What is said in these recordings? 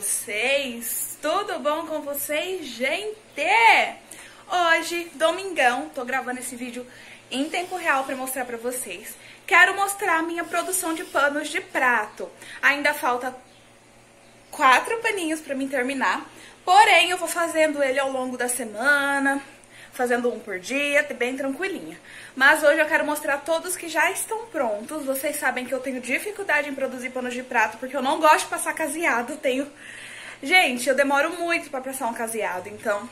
vocês? Tudo bom com vocês, gente? Hoje, domingão, tô gravando esse vídeo em tempo real para mostrar para vocês. Quero mostrar a minha produção de panos de prato. Ainda falta quatro paninhos para mim terminar, porém eu vou fazendo ele ao longo da semana, fazendo um por dia, bem tranquilinha. Mas hoje eu quero mostrar todos que já estão prontos. Vocês sabem que eu tenho dificuldade em produzir panos de prato, porque eu não gosto de passar caseado. Tenho... Gente, eu demoro muito pra passar um caseado, então...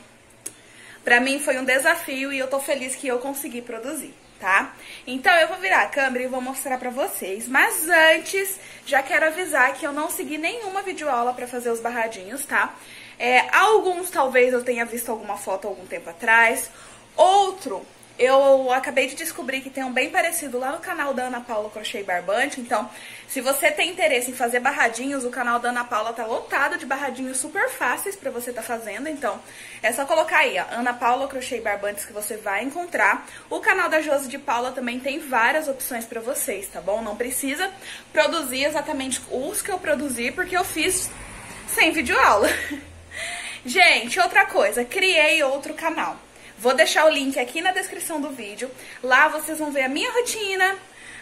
Pra mim foi um desafio e eu tô feliz que eu consegui produzir, tá? Então eu vou virar a câmera e vou mostrar pra vocês. Mas antes, já quero avisar que eu não segui nenhuma videoaula pra fazer os barradinhos, tá? É, alguns talvez eu tenha visto alguma foto algum tempo atrás. Outro, eu acabei de descobrir que tem um bem parecido lá no canal da Ana Paula Crochê Barbante. Então, se você tem interesse em fazer barradinhos, o canal da Ana Paula tá lotado de barradinhos super fáceis pra você tá fazendo. Então, é só colocar aí, ó, Ana Paula Crochê Barbantes que você vai encontrar. O canal da Josi de Paula também tem várias opções pra vocês, tá bom? Não precisa produzir exatamente os que eu produzi, porque eu fiz sem videoaula. Gente, outra coisa, criei outro canal. Vou deixar o link aqui na descrição do vídeo. Lá vocês vão ver a minha rotina.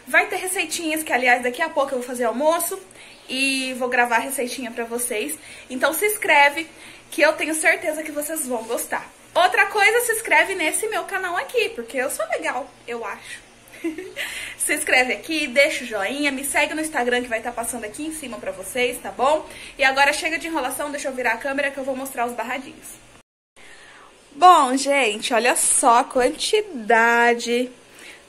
Vai ter receitinhas, que aliás daqui a pouco eu vou fazer almoço e vou gravar a receitinha pra vocês. Então se inscreve, que eu tenho certeza que vocês vão gostar. Outra coisa, se inscreve nesse meu canal aqui, porque eu sou legal, eu acho. se inscreve aqui, deixa o joinha, me segue no Instagram que vai estar passando aqui em cima pra vocês, tá bom? E agora chega de enrolação, deixa eu virar a câmera que eu vou mostrar os barradinhos. Bom, gente, olha só a quantidade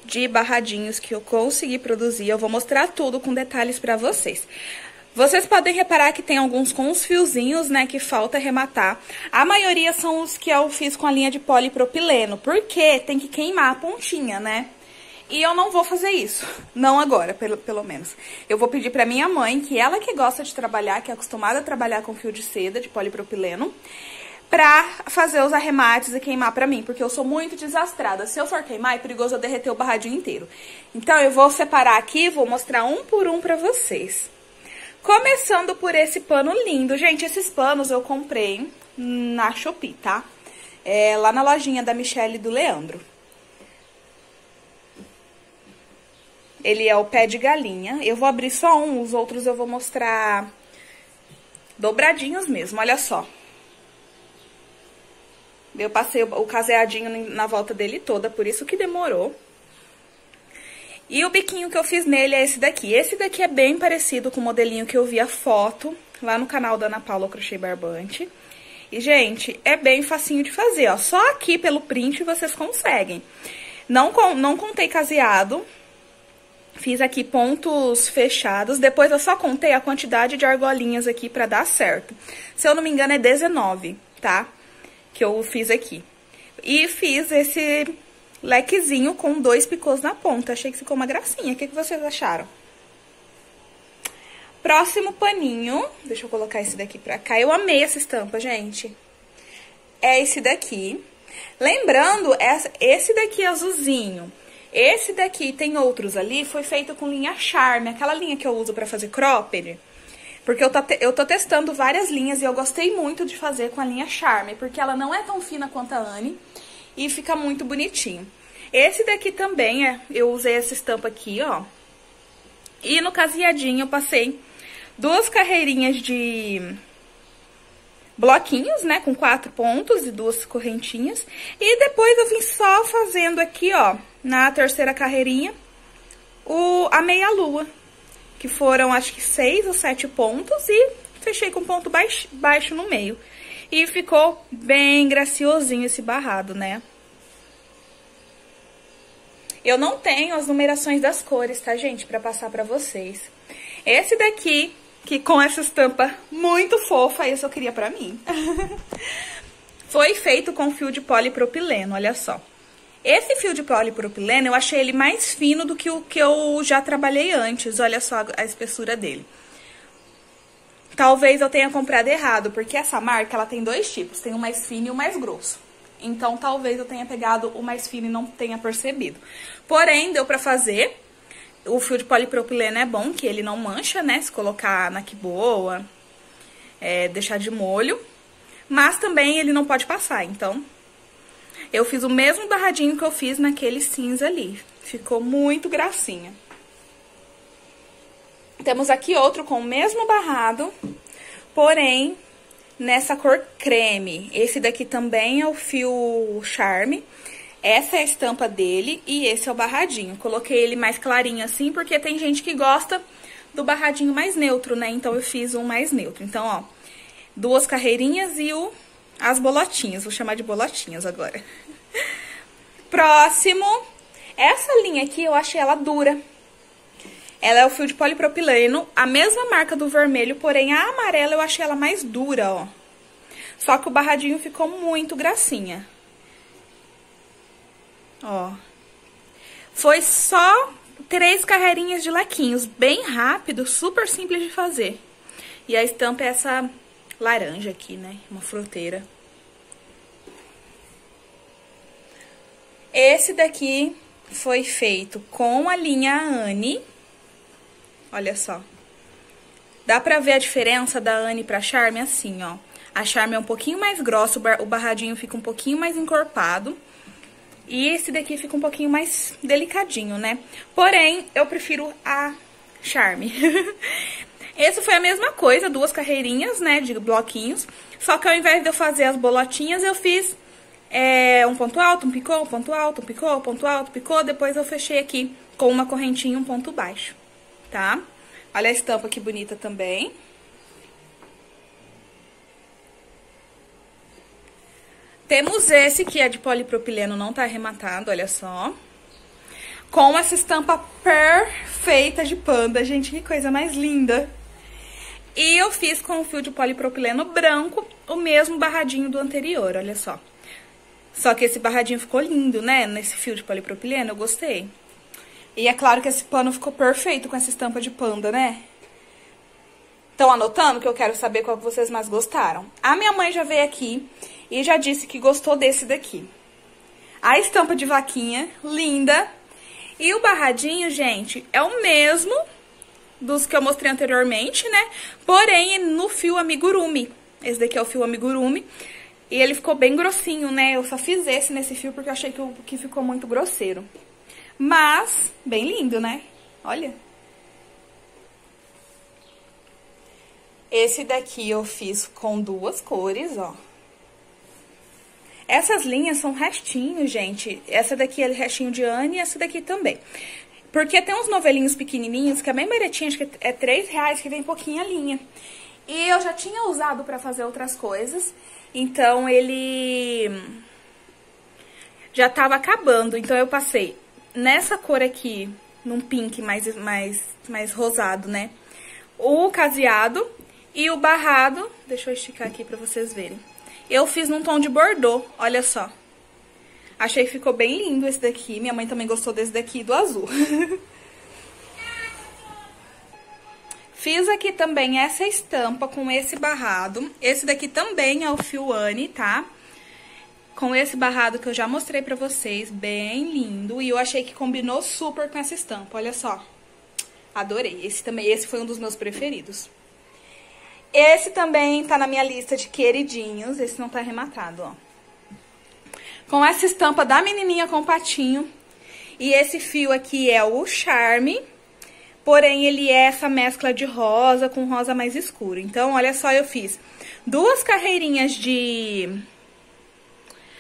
de barradinhos que eu consegui produzir. Eu vou mostrar tudo com detalhes pra vocês. Vocês podem reparar que tem alguns com os fiozinhos, né, que falta arrematar. A maioria são os que eu fiz com a linha de polipropileno, porque tem que queimar a pontinha, né? E eu não vou fazer isso, não agora, pelo, pelo menos. Eu vou pedir pra minha mãe, que ela que gosta de trabalhar, que é acostumada a trabalhar com fio de seda, de polipropileno, pra fazer os arremates e queimar pra mim, porque eu sou muito desastrada. Se eu for queimar, é perigoso eu derreter o barradinho inteiro. Então, eu vou separar aqui, vou mostrar um por um pra vocês. Começando por esse pano lindo. Gente, esses panos eu comprei na Shopee, tá? É, lá na lojinha da Michelle e do Leandro. Ele é o pé de galinha. Eu vou abrir só um, os outros eu vou mostrar dobradinhos mesmo, olha só. Eu passei o caseadinho na volta dele toda, por isso que demorou. E o biquinho que eu fiz nele é esse daqui. Esse daqui é bem parecido com o modelinho que eu vi a foto lá no canal da Ana Paula Crochê Barbante. E, gente, é bem facinho de fazer, ó. Só aqui pelo print vocês conseguem. Não, não contei caseado, Fiz aqui pontos fechados, depois eu só contei a quantidade de argolinhas aqui pra dar certo. Se eu não me engano é 19, tá? Que eu fiz aqui. E fiz esse lequezinho com dois picôs na ponta. Achei que ficou uma gracinha. O que, que vocês acharam? Próximo paninho, deixa eu colocar esse daqui pra cá. Eu amei essa estampa, gente. É esse daqui. Lembrando, esse daqui azulzinho esse daqui, tem outros ali, foi feito com linha Charme, aquela linha que eu uso pra fazer cropped. Porque eu tô, eu tô testando várias linhas e eu gostei muito de fazer com a linha Charme, porque ela não é tão fina quanto a Anne e fica muito bonitinho. Esse daqui também, é, eu usei essa estampa aqui, ó. E no caseadinho eu passei duas carreirinhas de bloquinhos, né, com quatro pontos e duas correntinhas. E depois eu vim só fazendo aqui, ó, na terceira carreirinha, o, a meia-lua, que foram acho que seis ou sete pontos e fechei com ponto baixo, baixo no meio. E ficou bem graciosinho esse barrado, né? Eu não tenho as numerações das cores, tá, gente? Pra passar pra vocês. Esse daqui que com essa estampa muito fofa, esse eu queria pra mim. Foi feito com fio de polipropileno, olha só. Esse fio de polipropileno, eu achei ele mais fino do que o que eu já trabalhei antes, olha só a espessura dele. Talvez eu tenha comprado errado, porque essa marca, ela tem dois tipos, tem o mais fino e o mais grosso. Então, talvez eu tenha pegado o mais fino e não tenha percebido. Porém, deu pra fazer, o fio de polipropileno é bom, que ele não mancha, né? Se colocar na que boa. é, deixar de molho. Mas também ele não pode passar, então... Eu fiz o mesmo barradinho que eu fiz naquele cinza ali. Ficou muito gracinha. Temos aqui outro com o mesmo barrado, porém nessa cor creme. Esse daqui também é o fio Charme. Essa é a estampa dele e esse é o barradinho. Coloquei ele mais clarinho assim, porque tem gente que gosta do barradinho mais neutro, né? Então, eu fiz um mais neutro. Então, ó, duas carreirinhas e o, as bolotinhas. Vou chamar de bolotinhas agora. Próximo. Essa linha aqui, eu achei ela dura. Ela é o fio de polipropileno, a mesma marca do vermelho, porém a amarela eu achei ela mais dura, ó. Só que o barradinho ficou muito gracinha. Ó. Foi só três carreirinhas de laquinhos, bem rápido, super simples de fazer. E a estampa é essa laranja aqui, né? Uma fruteira. Esse daqui foi feito com a linha Anne Olha só. Dá pra ver a diferença da Anne pra Charme assim, ó. A Charme é um pouquinho mais grossa, o barradinho fica um pouquinho mais encorpado. E esse daqui fica um pouquinho mais delicadinho, né? Porém, eu prefiro a Charme. esse foi a mesma coisa, duas carreirinhas, né, de bloquinhos. Só que ao invés de eu fazer as bolotinhas, eu fiz é, um ponto alto, um picô, um ponto alto, um picô, um ponto alto, picô. Depois eu fechei aqui com uma correntinha um ponto baixo tá? Olha a estampa que bonita também. Temos esse que é de polipropileno, não tá arrematado, olha só. Com essa estampa perfeita de panda, gente, que coisa mais linda. E eu fiz com o fio de polipropileno branco o mesmo barradinho do anterior, olha só. Só que esse barradinho ficou lindo, né? Nesse fio de polipropileno, eu gostei. E é claro que esse pano ficou perfeito com essa estampa de panda, né? Estão anotando que eu quero saber qual que vocês mais gostaram. A minha mãe já veio aqui e já disse que gostou desse daqui. A estampa de vaquinha, linda. E o barradinho, gente, é o mesmo dos que eu mostrei anteriormente, né? Porém, no fio amigurumi. Esse daqui é o fio amigurumi. E ele ficou bem grossinho, né? Eu só fiz esse nesse fio porque eu achei que, que ficou muito grosseiro. Mas, bem lindo, né? Olha. Esse daqui eu fiz com duas cores, ó. Essas linhas são restinhos, gente. Essa daqui é restinho de Anne e essa daqui também. Porque tem uns novelinhos pequenininhos, que é bem baratinho, acho que é 3 reais, que vem pouquinha linha. E eu já tinha usado pra fazer outras coisas, então ele já tava acabando. Então eu passei nessa cor aqui, num pink mais, mais, mais rosado, né? O caseado e o barrado, deixa eu esticar aqui pra vocês verem. Eu fiz num tom de bordô, olha só. Achei que ficou bem lindo esse daqui. Minha mãe também gostou desse daqui, do azul. Fiz aqui também essa estampa com esse barrado. Esse daqui também é o fio Anne, tá? com esse barrado que eu já mostrei pra vocês, bem lindo. E eu achei que combinou super com essa estampa, olha só. Adorei. Esse também, esse foi um dos meus preferidos. Esse também tá na minha lista de queridinhos, esse não tá arrematado, ó. Com essa estampa da menininha com patinho. E esse fio aqui é o Charme, porém ele é essa mescla de rosa com rosa mais escuro. Então, olha só, eu fiz duas carreirinhas de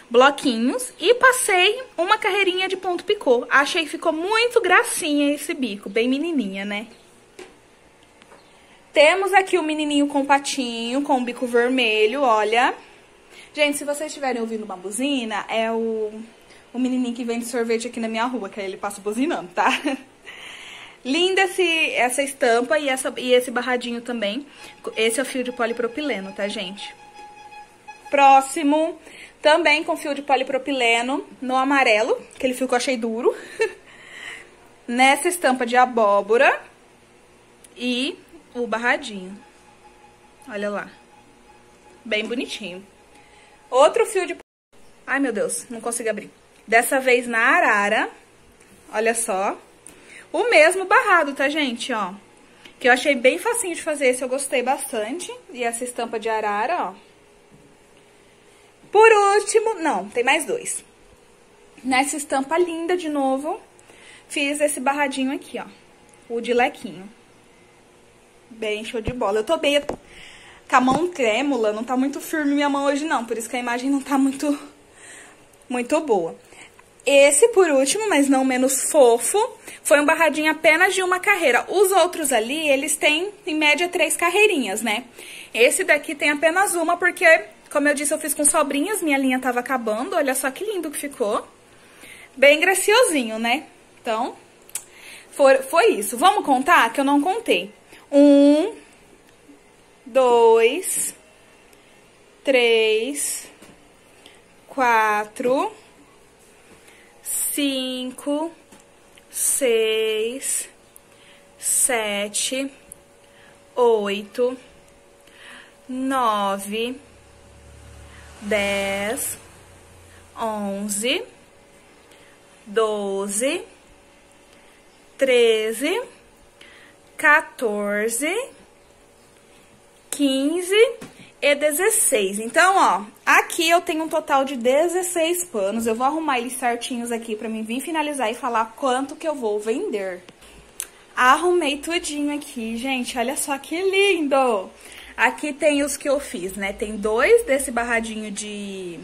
bloquinhos e passei uma carreirinha de ponto picô. Achei que ficou muito gracinha esse bico, bem menininha, né? Temos aqui o menininho com patinho, com o bico vermelho, olha. Gente, se vocês estiverem ouvindo uma buzina, é o, o menininho que vende sorvete aqui na minha rua, que aí ele passa buzinando, tá? Linda esse, essa estampa e, essa, e esse barradinho também. Esse é o fio de polipropileno, tá, gente? Próximo, também com fio de polipropileno no amarelo, aquele fio que eu achei duro. Nessa estampa de abóbora e o barradinho. Olha lá. Bem bonitinho. Outro fio de... Ai, meu Deus, não consigo abrir. Dessa vez na arara. Olha só. O mesmo barrado, tá, gente? Ó. Que eu achei bem facinho de fazer, esse eu gostei bastante. E essa estampa de arara, ó. Por último, não, tem mais dois. Nessa estampa linda de novo, fiz esse barradinho aqui, ó. O de lequinho. Bem show de bola. Eu tô bem com a mão trêmula, não tá muito firme minha mão hoje não, por isso que a imagem não tá muito, muito boa. Esse, por último, mas não menos fofo, foi um barradinho apenas de uma carreira. Os outros ali, eles têm, em média, três carreirinhas, né? Esse daqui tem apenas uma, porque, como eu disse, eu fiz com sobrinhas, minha linha tava acabando. Olha só que lindo que ficou. Bem graciosinho, né? Então, foi, foi isso. Vamos contar? Que eu não contei. Um, dois, três, quatro cinco, seis, sete, oito, nove, dez, onze, doze, treze, 14, 15 e 16. Então, ó, aqui eu tenho um total de 16 panos. Eu vou arrumar eles certinhos aqui pra mim vir finalizar e falar quanto que eu vou vender. Arrumei tudinho aqui, gente. Olha só que lindo! Aqui tem os que eu fiz, né? Tem dois desse barradinho de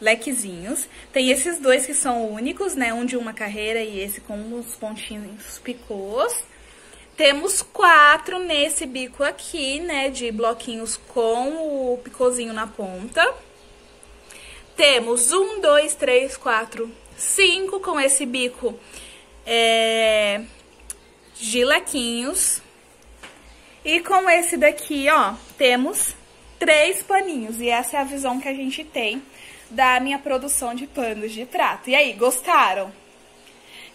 lequezinhos. Tem esses dois que são únicos, né? Um de uma carreira e esse com os pontinhos picôs. Temos quatro nesse bico aqui, né, de bloquinhos com o picôzinho na ponta. Temos um, dois, três, quatro, cinco com esse bico é, de lequinhos. E com esse daqui, ó, temos três paninhos. E essa é a visão que a gente tem da minha produção de panos de prato. E aí, gostaram?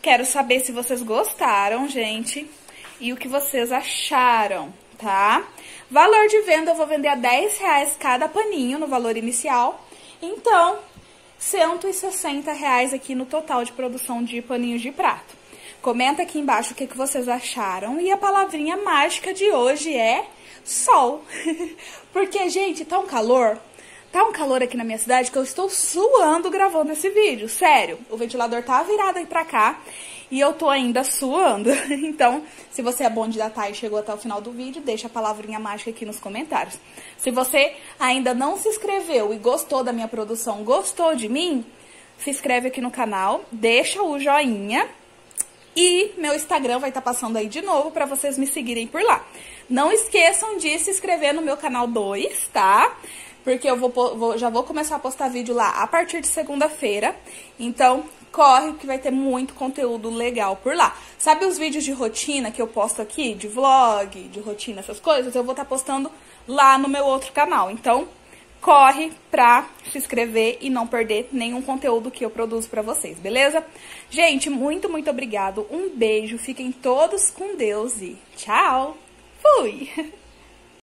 Quero saber se vocês gostaram, gente e o que vocês acharam, tá? Valor de venda, eu vou vender a 10 reais cada paninho no valor inicial. Então, 160 reais aqui no total de produção de paninhos de prato. Comenta aqui embaixo o que, que vocês acharam. E a palavrinha mágica de hoje é sol. Porque, gente, tá um calor. Tá um calor aqui na minha cidade que eu estou suando gravando esse vídeo. Sério, o ventilador tá virado aí pra cá e eu tô ainda suando. Então, se você é bom de datar e chegou até o final do vídeo, deixa a palavrinha mágica aqui nos comentários. Se você ainda não se inscreveu e gostou da minha produção, gostou de mim, se inscreve aqui no canal, deixa o joinha e meu Instagram vai estar tá passando aí de novo para vocês me seguirem por lá. Não esqueçam de se inscrever no meu canal 2, tá? Porque eu vou, vou, já vou começar a postar vídeo lá a partir de segunda-feira. Então, corre que vai ter muito conteúdo legal por lá. Sabe os vídeos de rotina que eu posto aqui, de vlog, de rotina, essas coisas? Eu vou estar tá postando lá no meu outro canal. Então, corre pra se inscrever e não perder nenhum conteúdo que eu produzo pra vocês, beleza? Gente, muito, muito obrigado. Um beijo, fiquem todos com Deus e tchau! Fui!